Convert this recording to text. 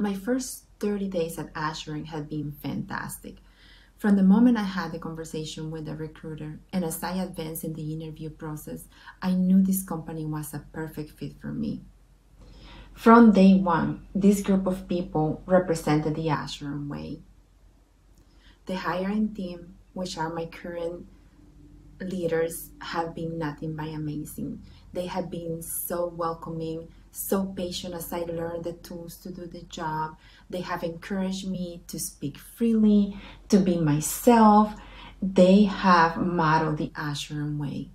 My first 30 days at Assurant had been fantastic. From the moment I had the conversation with the recruiter and as I advanced in the interview process, I knew this company was a perfect fit for me. From day one, this group of people represented the Assurant way. The hiring team, which are my current leaders, have been nothing but amazing. They have been so welcoming, so patient as I learned the tools to do the job. They have encouraged me to speak freely, to be myself. They have modeled the Assurant way.